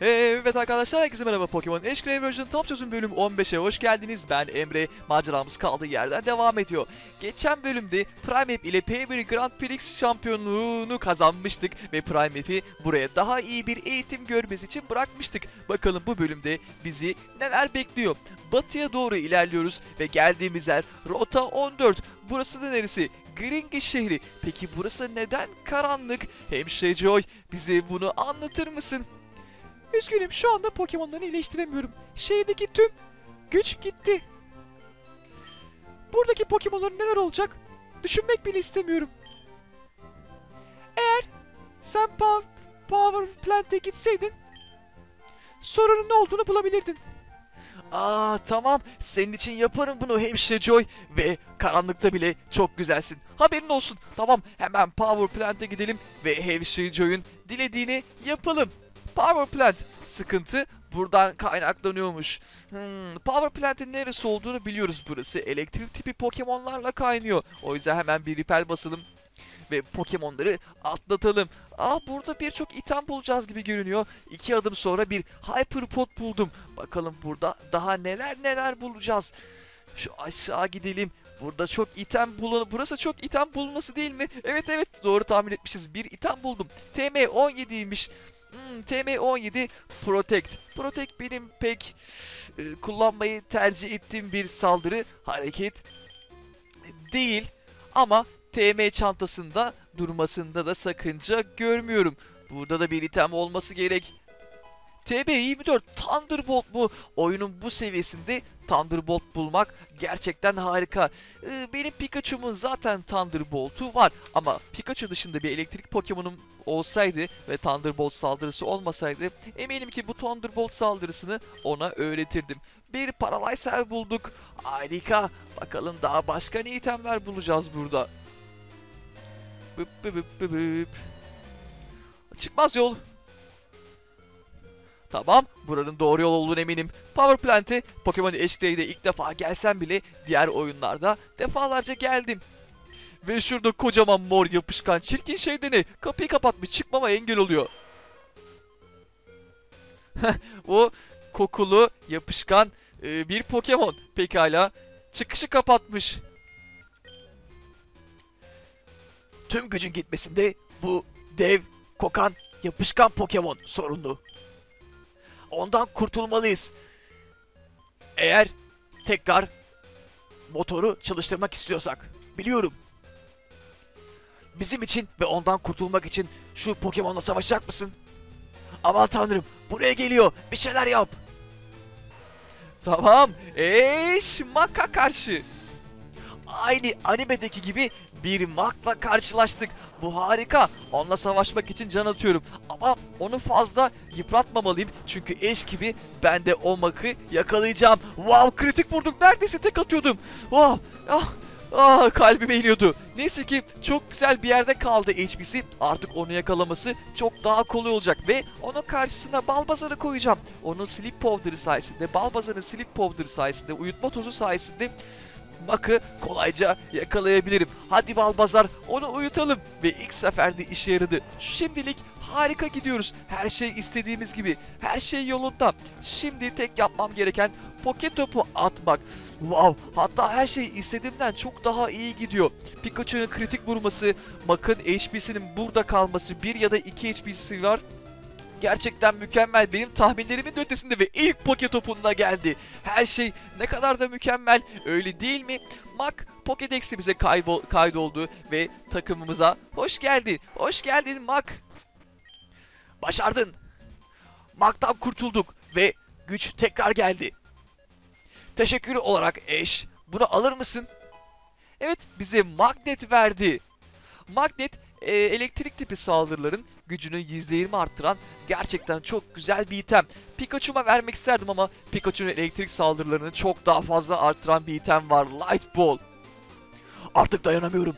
Evet arkadaşlar herkese merhaba Pokemon Ash Grey Version Top çözüm bölüm 15'e hoş geldiniz. Ben Emre. Maceramız kaldığı yerden devam ediyor. Geçen bölümde Prime Map ile P1 Grand Prix şampiyonluğunu kazanmıştık ve Prime Map'i buraya daha iyi bir eğitim görmesi için bırakmıştık. Bakalım bu bölümde bizi neler bekliyor. Batıya doğru ilerliyoruz ve geldiğimiz yer Rota 14. Burası da neresi? Gringi şehri. Peki burası neden karanlık? Hemşire Joy bize bunu anlatır mısın? Üzgünüm şu anda Pokemon'ları iyileştiremiyorum. Şehirdeki tüm güç gitti. Buradaki Pokemon'ların neler olacak? Düşünmek bile istemiyorum. Eğer sen pa- Power Plant'e gitseydin sorunun ne olduğunu bulabilirdin. Aa tamam senin için yaparım bunu hemşire Joy ve karanlıkta bile çok güzelsin. Haberin olsun. Tamam hemen Power Plant'e gidelim ve hemşire Joy'un dilediğini yapalım. Power Plant sıkıntı buradan kaynaklanıyormuş. Hmm, Power Plant'in neresi olduğunu biliyoruz burası. Elektrik tipi Pokemon'larla kaynıyor. O yüzden hemen bir repel basalım ve Pokemon'ları atlatalım. Aa burada birçok item bulacağız gibi görünüyor. İki adım sonra bir Hyper Pot buldum. Bakalım burada daha neler neler bulacağız. Şu aşağı gidelim. Burada çok item bulun. Burası çok item bulunması değil mi? Evet evet doğru tahmin etmişiz. Bir item buldum. TM 17'ymiş. Hmm, TM17 Protect. Protect benim pek e, kullanmayı tercih ettiğim bir saldırı hareket değil. Ama TM çantasında durmasında da sakınca görmüyorum. Burada da bir item olması gerek. TB24 Thunderbolt bu. Oyunun bu seviyesinde Thunderbolt bulmak gerçekten harika. Ee, benim Pikachu'mun zaten Thunderbolt'u var ama Pikachu dışında bir elektrik Pokemon'um olsaydı ve Thunderbolt saldırısı olmasaydı eminim ki bu Thunderbolt saldırısını ona öğretirdim. Bir Paralyzer bulduk. Harika. Bakalım daha başka ne itemler bulacağız burada. Bıp bıp bıp bıp. Çıkmaz yol. Tamam, buranın doğru yol olduğunu eminim. Power Plant'e Pokemon Grey'de ilk defa gelsem bile diğer oyunlarda defalarca geldim. Ve şurada kocaman mor yapışkan çirkin şey de ne? Kapıyı kapatmış çıkmama engel oluyor. o kokulu yapışkan e, bir Pokemon. Pekala çıkışı kapatmış. Tüm gücün gitmesinde bu dev kokan yapışkan Pokemon sorunlu. Ondan kurtulmalıyız. Eğer tekrar motoru çalıştırmak istiyorsak. Biliyorum. Bizim için ve ondan kurtulmak için şu Pokemon'la savaşacak mısın? Aman tanrım buraya geliyor. Bir şeyler yap. Tamam. Eş Maka karşı. Aynı animedeki gibi bir Mak'la karşılaştık. Bu harika. Onunla savaşmak için can atıyorum. Ama onu fazla yıpratmamalıyım. Çünkü eş gibi ben de o Mak'ı yakalayacağım. Wow kritik vurdum. Neredeyse tek atıyordum. Wow. Ah. Ah kalbime iniyordu. Neyse ki çok güzel bir yerde kaldı HP'si. Artık onu yakalaması çok daha kolay olacak ve onun karşısına Balbazar'ı koyacağım. Onun Sleep Powder'ı sayesinde, Balbazar'ın Sleep Powder'ı sayesinde, uyutma tozu sayesinde Mak'ı kolayca yakalayabilirim. Hadi Balbazar onu uyutalım. Ve ilk seferde işe yaradı. Şimdilik harika gidiyoruz. Her şey istediğimiz gibi. Her şey yolunda. Şimdi tek yapmam gereken poket topu atmak. Wow, hatta her şey istediğimden çok daha iyi gidiyor. Pikachu'nun kritik vurması, Mak'ın HP'sinin burada kalması, 1 ya da 2 HP'si var. Gerçekten mükemmel. Benim tahminlerimin de ötesinde ve ilk poke topunda geldi. Her şey ne kadar da mükemmel. Öyle değil mi? Mak Pokédex'te bize kaybol kaydoldu ve takımımıza hoş geldin. Hoş geldin Mak. Başardın. Mak'tan kurtulduk ve güç tekrar geldi. Teşekkür olarak eş. Bunu alır mısın? Evet bize magnet verdi. Magnet e, elektrik tipi saldırıların gücünü %20 arttıran gerçekten çok güzel bir item. Pikachu'ma vermek isterdim ama Pikachu'nun elektrik saldırılarını çok daha fazla arttıran bir item var. Light Ball. Artık dayanamıyorum.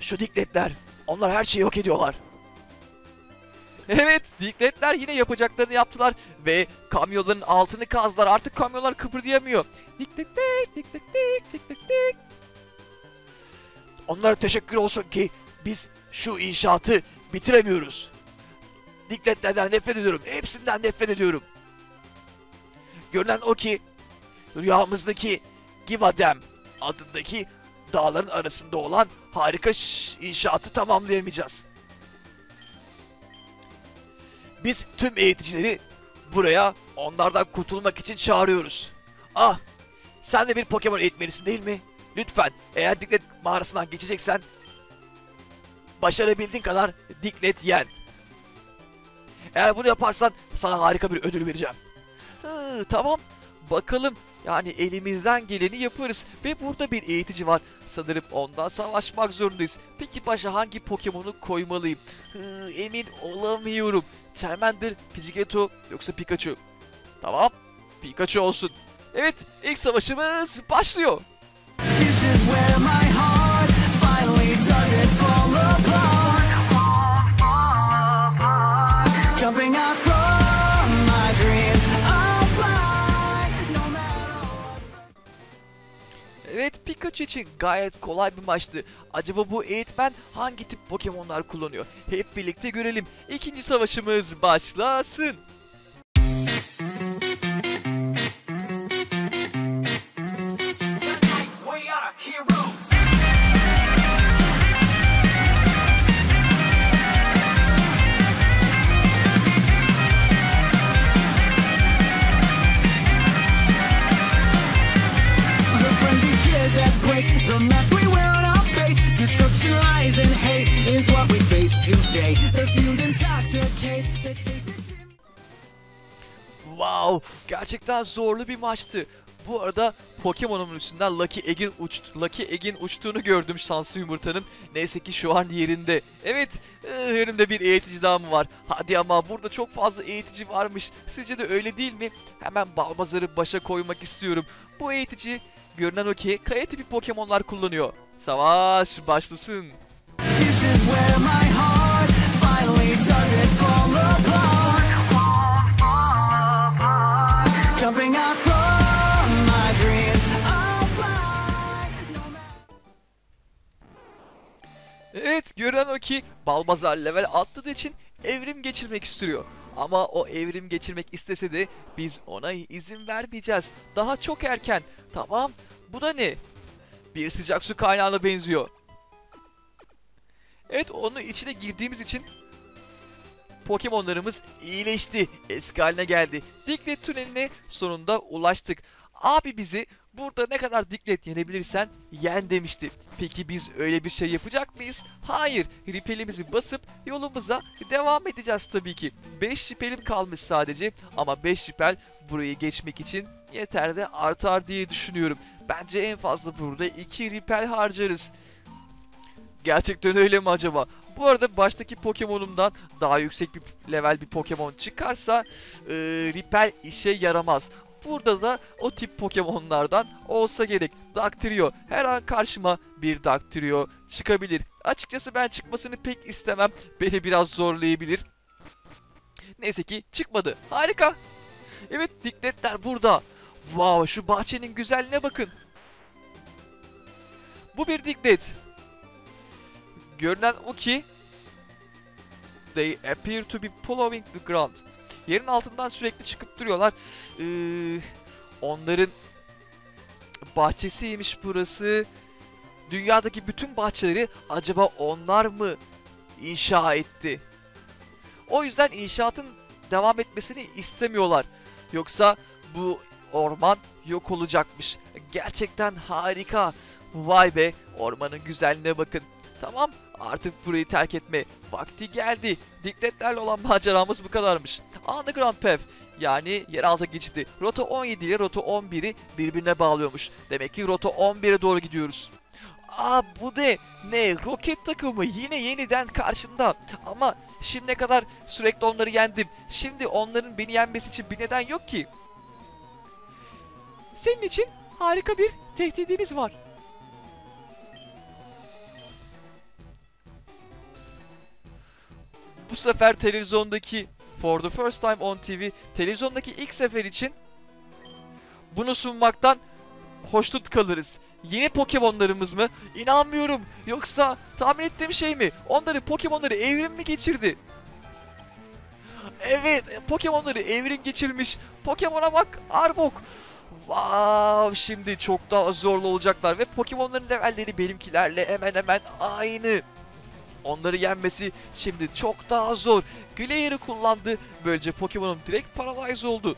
Şu dikletler. Onlar her şeyi yok ediyorlar. Evet, dikletler yine yapacaklarını yaptılar ve kamyonların altını kazdılar. Artık kamyonlar kıpırdayamıyor. Diklet dik, diklet dik, diklet dik. Onlara teşekkür olsun ki biz şu inşaatı bitiremiyoruz. Dikletlerden nefret ediyorum. Hepsinden nefret ediyorum. Görünen o ki rüyamızdaki Givadem adındaki dağların arasında olan harika inşaatı tamamlayamayacağız. Biz tüm eğiticileri buraya onlardan kurtulmak için çağırıyoruz. Ah, sen de bir Pokemon eğitmenisin değil mi? Lütfen eğer Diklet mağarasından geçeceksen başarabildiğin kadar Diklet yen. Eğer bunu yaparsan sana harika bir ödül vereceğim. Hı, tamam. Bakalım yani elimizden geleni yaparız. Ve burada bir eğitici var. Sanırım ondan savaşmak zorundayız. Peki başa hangi Pokemon'u koymalıyım? Hı, emin olamıyorum. Charmander, Pidgeotto yoksa Pikachu? Tamam. Pikachu olsun. Evet ilk savaşımız başlıyor. This is where my Evet Pikachu için gayet kolay bir maçtı. Acaba bu eğitmen hangi tip Pokemon'lar kullanıyor? Hep birlikte görelim. İkinci savaşımız başlasın. Gerçekten zorlu bir maçtı. Bu arada Pokemon'un üstünden Lucky Egg'in uçtu, Lucky Egg'in uçtuğunu gördüm şanslı yumurtanın. Neyse ki şu an yerinde. Evet, e, önümde bir eğitici daha mı var? Hadi ama burada çok fazla eğitici varmış. Sizce de öyle değil mi? Hemen Balbazar'ı başa koymak istiyorum. Bu eğitici Görünen o ki kaya tipi Pokemon'lar kullanıyor. Savaş başlasın. This is where my Evet görünen o ki Balbazar level atladığı için evrim geçirmek istiyor. Ama o evrim geçirmek istese de biz ona izin vermeyeceğiz. Daha çok erken. Tamam. Bu da ne? Bir sıcak su kaynağına benziyor. Evet onun içine girdiğimiz için Pokemon'larımız iyileşti. Eski haline geldi. Diklet tüneline sonunda ulaştık. Abi bizi burada ne kadar diklet yenebilirsen yen demişti. Peki biz öyle bir şey yapacak mıyız? Hayır. Ripelimizi basıp yolumuza devam edeceğiz tabii ki. 5 ripelim kalmış sadece ama 5 ripel burayı geçmek için yeter de artar diye düşünüyorum. Bence en fazla burada 2 ripel harcarız. Gerçekten öyle mi acaba? Bu arada baştaki Pokemon'umdan daha yüksek bir level bir Pokemon çıkarsa e, Ripel işe yaramaz. Burada da o tip Pokemon'lardan olsa gerek. Dactrio. Her an karşıma bir Dactrio çıkabilir. Açıkçası ben çıkmasını pek istemem. Beni biraz zorlayabilir. Neyse ki çıkmadı. Harika. Evet dikletler burada. Wow şu bahçenin güzelliğine bakın. Bu bir diklet. Görünen o ki They appear to be following the ground. Yerin altından sürekli çıkıp duruyorlar. Ee, onların bahçesiymiş burası. Dünyadaki bütün bahçeleri acaba onlar mı inşa etti? O yüzden inşaatın devam etmesini istemiyorlar. Yoksa bu orman yok olacakmış. Gerçekten harika. Vay be ormanın güzelliğine bakın. Tamam artık burayı terk etme vakti geldi. Dikletlerle olan maceramız bu kadarmış. Underground Path yani yeraltı geçidi. Rota 17 ile Rota 11'i birbirine bağlıyormuş. Demek ki Rota 11'e doğru gidiyoruz. Aa bu ne? Ne? Roket takımı yine yeniden karşımda. Ama şimdiye kadar sürekli onları yendim. Şimdi onların beni yenmesi için bir neden yok ki. Senin için harika bir tehdidimiz var. Bu sefer televizyondaki For the First Time on TV televizyondaki ilk sefer için bunu sunmaktan hoşnut kalırız. Yeni Pokemon'larımız mı? İnanmıyorum. Yoksa tahmin ettiğim şey mi? Onları Pokemon'ları evrim mi geçirdi? Evet Pokemon'ları evrim geçirmiş. Pokemon'a bak Arbok. Wow, şimdi çok daha zorlu olacaklar ve Pokemon'ların levelleri benimkilerle hemen hemen aynı. Onları yenmesi şimdi çok daha zor. Glaire'ı kullandı. Böylece Pokemon'um direkt paralyze oldu.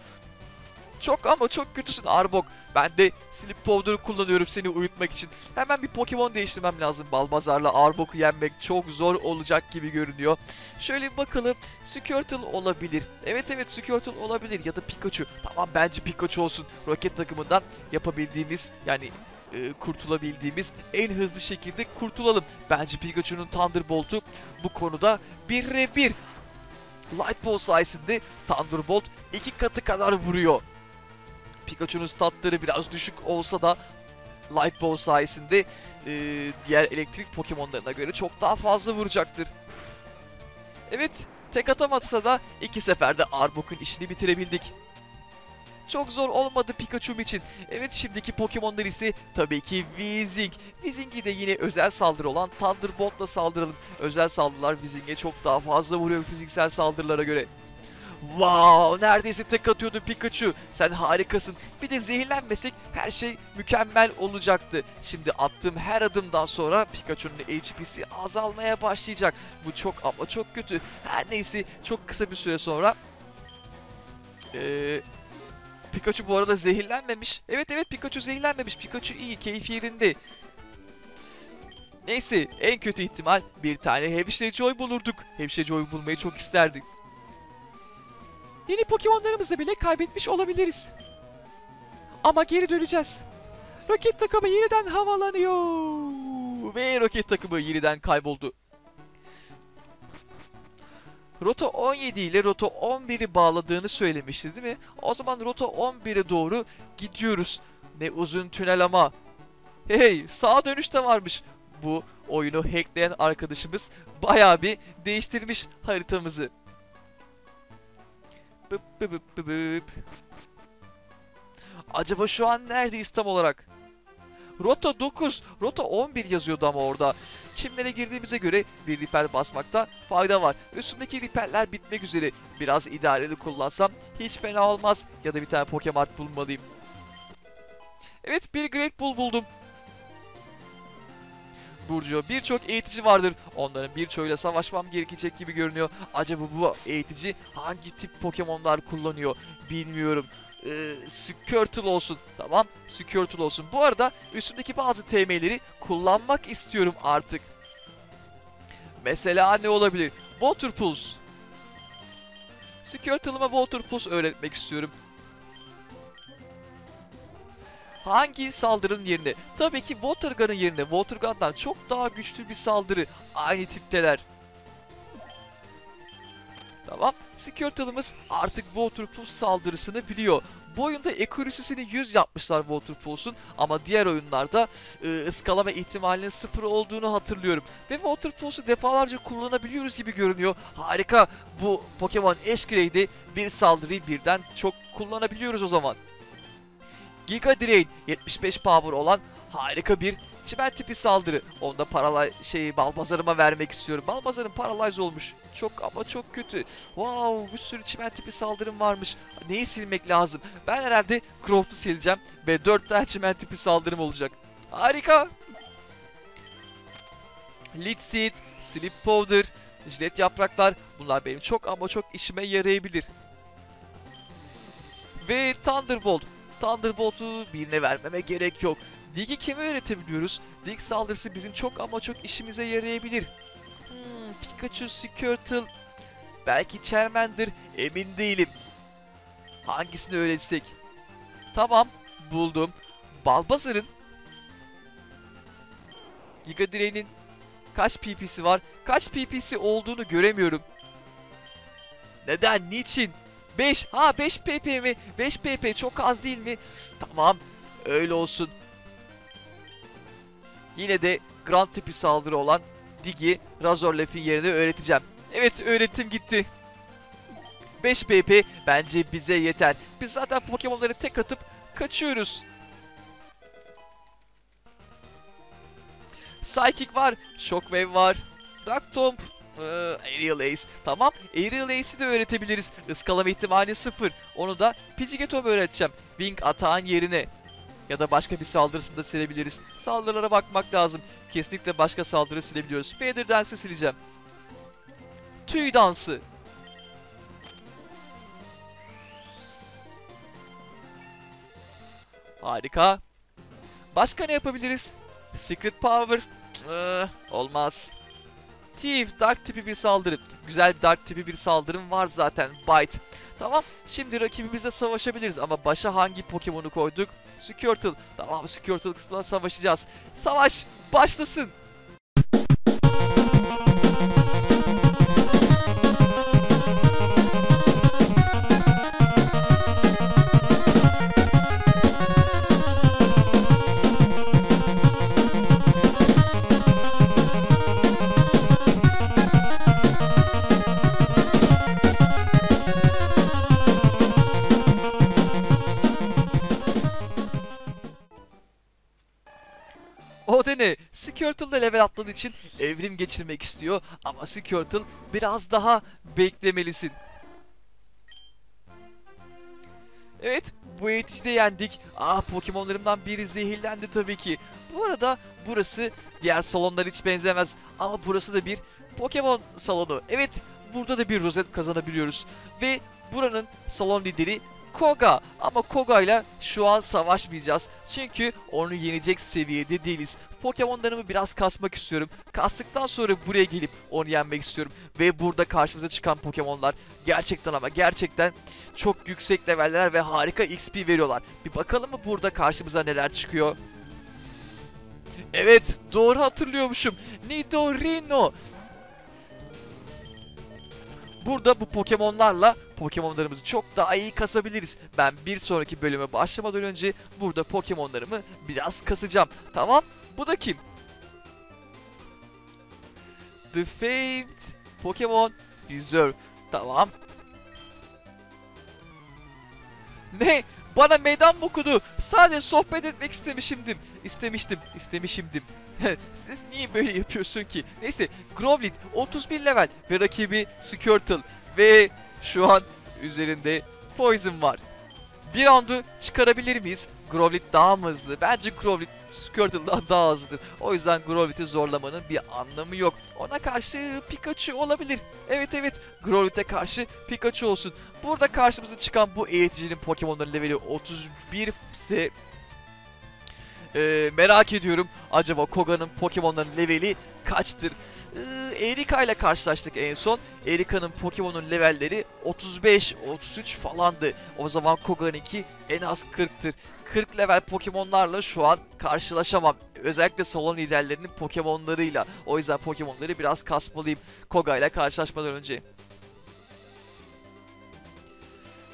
Çok ama çok kötüsün Arbok. Ben de Sleep Powder'ı kullanıyorum seni uyutmak için. Hemen bir Pokemon değiştirmem lazım. Balbazar'la Arbok'u yenmek çok zor olacak gibi görünüyor. Şöyle bir bakalım. Squirtle olabilir. Evet evet Squirtle olabilir ya da Pikachu. Tamam bence Pikachu olsun. Roket takımından yapabildiğimiz yani e, kurtulabildiğimiz en hızlı şekilde kurtulalım. Bence Pikachu'nun Thunderbolt'u bu konuda 1'e 1. Light Ball sayesinde Thunderbolt iki katı kadar vuruyor. Pikachu'nun statları biraz düşük olsa da Light Ball sayesinde e, diğer elektrik Pokemon'larına göre çok daha fazla vuracaktır. Evet, tek atamazsa da iki seferde Arbok'un işini bitirebildik. Çok zor olmadı Pikachu'm için. Evet şimdiki Pokemon'lar ise tabii ki Weezing. Weezing'i de yine özel saldırı olan Thunderbolt'la saldıralım. Özel saldırılar Weezing'e çok daha fazla vuruyor fiziksel saldırılara göre. Wow neredeyse tek atıyordu Pikachu. Sen harikasın. Bir de zehirlenmesek her şey mükemmel olacaktı. Şimdi attığım her adımdan sonra Pikachu'nun HP'si azalmaya başlayacak. Bu çok ama çok kötü. Her neyse çok kısa bir süre sonra ee, Pikachu bu arada zehirlenmemiş. Evet evet Pikachu zehirlenmemiş. Pikachu iyi, keyfi yerinde. Neyse en kötü ihtimal bir tane Hemşire Joy bulurduk. Hemşire Joy bulmayı çok isterdik. Yeni Pokemon'larımızı bile kaybetmiş olabiliriz. Ama geri döneceğiz. Roket takımı yeniden havalanıyor. Ve roket takımı yeniden kayboldu. Rota 17 ile Rota 11'i bağladığını söylemişti değil mi? O zaman Rota 11'e doğru gidiyoruz. Ne uzun tünel ama. Hey sağa dönüş de varmış. Bu oyunu hackleyen arkadaşımız bayağı bir değiştirmiş haritamızı. Bıp bıp bıp bıp. Acaba şu an neredeyiz tam olarak? Rota 9, Rota 11 yazıyordu ama orada. Çimlere girdiğimize göre bir riper basmakta fayda var. Üstümdeki riperler bitmek üzere. Biraz idareli kullansam hiç fena olmaz. Ya da bir tane Pokemon bulmalıyım. Evet bir Great Bull buldum. Burcu birçok eğitici vardır. Onların birçoğuyla savaşmam gerekecek gibi görünüyor. Acaba bu eğitici hangi tip Pokemon'lar kullanıyor bilmiyorum. Ee, Squirtle olsun. Tamam Squirtle olsun. Bu arada üstündeki bazı TM'leri kullanmak istiyorum artık. Mesela ne olabilir? Water Pulse. Squirtle'ıma Water Pulse öğretmek istiyorum. Hangi saldırının yerine? Tabii ki Water Gun'ın yerine Water Gun'dan çok daha güçlü bir saldırı. Aynı tipteler. Tamam. Squirtle'ımız artık Water Pulse saldırısını biliyor. Bu oyunda accuracy'sini 100 yapmışlar Water Pulse'un ama diğer oyunlarda e, ıskalama ihtimalinin sıfır olduğunu hatırlıyorum. Ve Water Pulse'u defalarca kullanabiliyoruz gibi görünüyor. Harika. Bu Pokemon Ash bir saldırıyı birden çok kullanabiliyoruz o zaman. Giga Drain 75 power olan harika bir çimen tipi saldırı. Onda paralay şeyi Balbazar'ıma vermek istiyorum. Balbazar'ın paralyze olmuş. Çok ama çok kötü. Wow bir sürü çimen tipi saldırım varmış. Neyi silmek lazım? Ben herhalde Croft'u sileceğim ve 4 tane çimen tipi saldırım olacak. Harika. Lead Seed, Sleep Powder, jilet yapraklar bunlar benim çok ama çok işime yarayabilir. Ve Thunderbolt. Thunderbolt'u birine vermeme gerek yok. Dig'i kime öğretebiliyoruz? Dig saldırısı bizim çok ama çok işimize yarayabilir. Hmm, Pikachu, Squirtle, belki Charmander emin değilim. Hangisini öğretsek? Tamam buldum. Balbazar'ın Giga Drain'in kaç PP'si var? Kaç PP'si olduğunu göremiyorum. Neden? Niçin? 5. Ha 5 PP mi? 5 PP çok az değil mi? Tamam. Öyle olsun. Yine de Grand tipi saldırı olan Digi Razorlef'in yerine öğreteceğim. Evet öğretim gitti. 5 PP bence bize yeter. Biz zaten Pokemon'ları tek atıp kaçıyoruz. Psychic var, Shockwave var, Rock Tomb, Ee, Aerial Ace. Tamam. Aerial Ace'i de öğretebiliriz. Iskalama ihtimali sıfır. Onu da Pidgeot'u öğreteceğim. Wing atağın yerine. Ya da başka bir saldırısını da silebiliriz. Saldırılara bakmak lazım. Kesinlikle başka saldırı silebiliyoruz. Feather Dance'i sileceğim. Tüy dansı. Harika. Başka ne yapabiliriz? Secret Power. Ee, olmaz. Thief, Dark tipi bir saldırı. Güzel Dark tipi bir saldırım var zaten. Bite. Tamam. Şimdi rakibimizle savaşabiliriz ama başa hangi Pokemon'u koyduk? Squirtle. Tamam Squirtle'la savaşacağız. Savaş başlasın. Squirtle da level atladığı için evrim geçirmek istiyor ama Squirtle biraz daha beklemelisin. Evet, bu eğiticide yendik. Ah, Pokemon'larımdan biri zehirlendi tabii ki. Bu arada burası diğer salonlar hiç benzemez ama burası da bir Pokemon salonu. Evet, burada da bir rozet kazanabiliyoruz. Ve buranın salon lideri Koga. Ama Koga ile şu an savaşmayacağız. Çünkü onu yenecek seviyede değiliz. Pokemonlarımı biraz kasmak istiyorum. Kastıktan sonra buraya gelip onu yenmek istiyorum. Ve burada karşımıza çıkan Pokemonlar gerçekten ama gerçekten çok yüksek leveller ve harika XP veriyorlar. Bir bakalım mı burada karşımıza neler çıkıyor? Evet doğru hatırlıyormuşum. Nidorino. Burada bu Pokemon'larla Pokemon'larımızı çok daha iyi kasabiliriz. Ben bir sonraki bölüme başlamadan önce burada Pokemon'larımı biraz kasacağım. Tamam? Bu da kim? The Famed Pokemon Reserve. Tamam. Ne? Bana meydan okudu? Sadece sohbet etmek istemişimdim. İstemiştim, istemişimdim. Siz niye böyle yapıyorsun ki? Neyse, Growlithe 31 level ve rakibi Squirtle ve şu an üzerinde Poison var. Bir roundu çıkarabilir miyiz? Growlithe daha mı hızlı? Bence Growlithe Squirtle'dan daha hızlıdır. O yüzden Growlithe'i zorlamanın bir anlamı yok. Ona karşı Pikachu olabilir. Evet evet Growlithe'e karşı Pikachu olsun. Burada karşımıza çıkan bu eğiticinin Pokemon'ların leveli 31 ise ee, merak ediyorum acaba Koga'nın Pokemon'ların leveli kaçtır? Ee, Erika ile karşılaştık en son. Erika'nın Pokemon'un levelleri 35, 33 falandı. O zaman Koga'nınki en az 40'tır. 40 level Pokemon'larla şu an karşılaşamam. Özellikle salon liderlerinin Pokemon'larıyla. O yüzden Pokemon'ları biraz kasmalıyım Koga ile karşılaşmadan önce.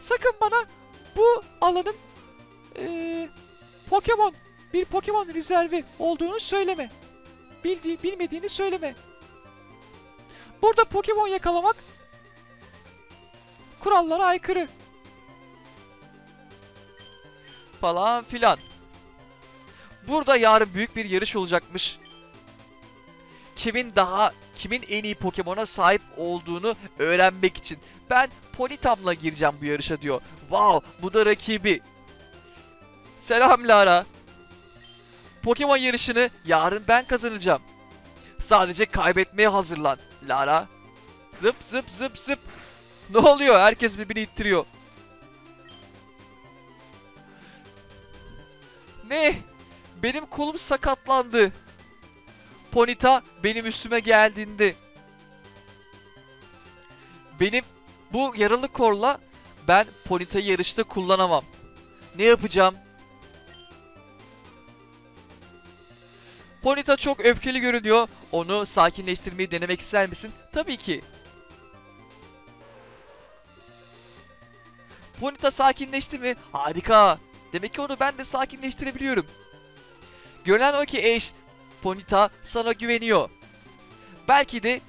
Sakın bana bu alanın ee, Pokemon bir Pokemon rezervi olduğunu söyleme. Bildiği, bilmediğini söyleme. Burada Pokemon yakalamak kurallara aykırı. Falan filan. Burada yarın büyük bir yarış olacakmış. Kimin daha, kimin en iyi Pokemon'a sahip olduğunu öğrenmek için. Ben Ponytam'la gireceğim bu yarışa diyor. Wow, bu da rakibi. Selam Lara. Pokemon yarışını yarın ben kazanacağım. Sadece kaybetmeye hazırlan Lara. Zıp zıp zıp zıp. Ne oluyor? Herkes birbirini ittiriyor. Ne? Benim kolum sakatlandı. Ponita benim üstüme geldiğinde. Benim bu yaralı korla ben Ponita'yı yarışta kullanamam. Ne yapacağım? Ponita çok öfkeli görünüyor. Onu sakinleştirmeyi denemek ister misin? Tabii ki. Ponita sakinleşti mi? Harika. Demek ki onu ben de sakinleştirebiliyorum. Görünen o ki Ash, Ponita sana güveniyor. Belki de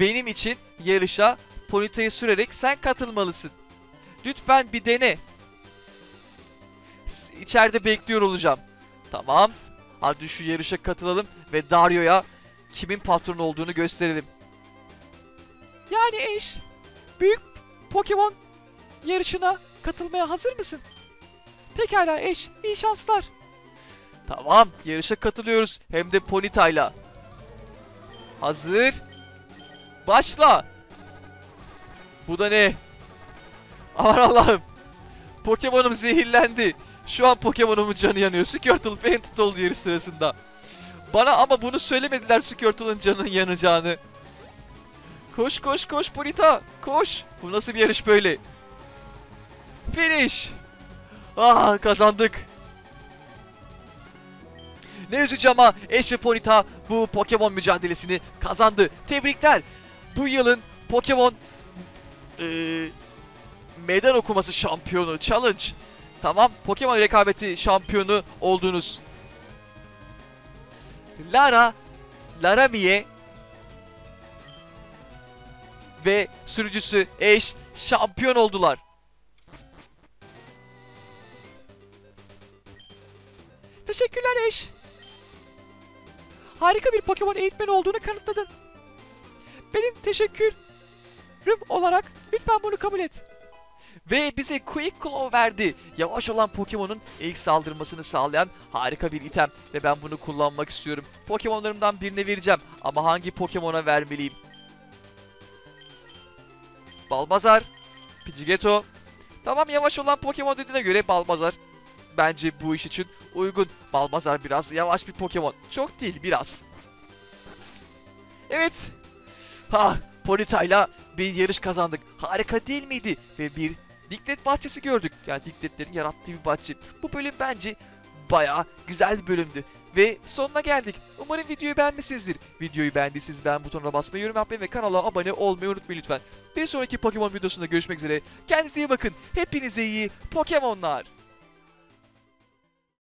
benim için yarışa Ponita'yı sürerek sen katılmalısın. Lütfen bir dene. İçeride bekliyor olacağım. Tamam. Hadi şu yarışa katılalım ve Dario'ya kimin patron olduğunu gösterelim. Yani eş, büyük Pokemon yarışına katılmaya hazır mısın? Pekala eş, iyi şanslar. Tamam, yarışa katılıyoruz. Hem de Ponyta'yla. Hazır. Başla. Bu da ne? Aman Allah'ım. Pokemon'um zehirlendi. Şu an Pokemon'umun canı yanıyor. Squirtle fainted oldu yarış sırasında. Bana ama bunu söylemediler Squirtle'ın canının yanacağını. Koş koş koş Ponyta. Koş. Bu nasıl bir yarış böyle? Finish. Ah kazandık. Ne üzücü ama Ash ve Ponyta bu Pokemon mücadelesini kazandı. Tebrikler. Bu yılın Pokemon eee, meydan okuması şampiyonu challenge. Tamam Pokemon rekabeti şampiyonu oldunuz. Lara, Laramie ve sürücüsü Ash şampiyon oldular. Teşekkürler Ash. Harika bir Pokemon eğitmeni olduğunu kanıtladın. Benim teşekkürüm olarak lütfen bunu kabul et. Ve bize Quick Claw verdi. Yavaş olan Pokemon'un ilk saldırmasını sağlayan harika bir item. Ve ben bunu kullanmak istiyorum. Pokemon'larımdan birine vereceğim. Ama hangi Pokemon'a vermeliyim? Balbazar. Pidgeotto. Tamam yavaş olan Pokemon dediğine göre Balbazar. Bence bu iş için uygun. Balbazar biraz yavaş bir Pokemon. Çok değil biraz. Evet. Ha, Ponyta'yla bir yarış kazandık. Harika değil miydi? Ve bir Diklet bahçesi gördük. Yani Dikletlerin yarattığı bir bahçe. Bu bölüm bence bayağı güzel bir bölümdü. Ve sonuna geldik. Umarım videoyu beğenmişsinizdir. Videoyu beğendiyseniz beğen butonuna basmayı, yorum yapmayı ve kanala abone olmayı unutmayın lütfen. Bir sonraki Pokemon videosunda görüşmek üzere. Kendinize iyi bakın. Hepinize iyi Pokemonlar.